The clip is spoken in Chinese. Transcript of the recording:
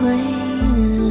归来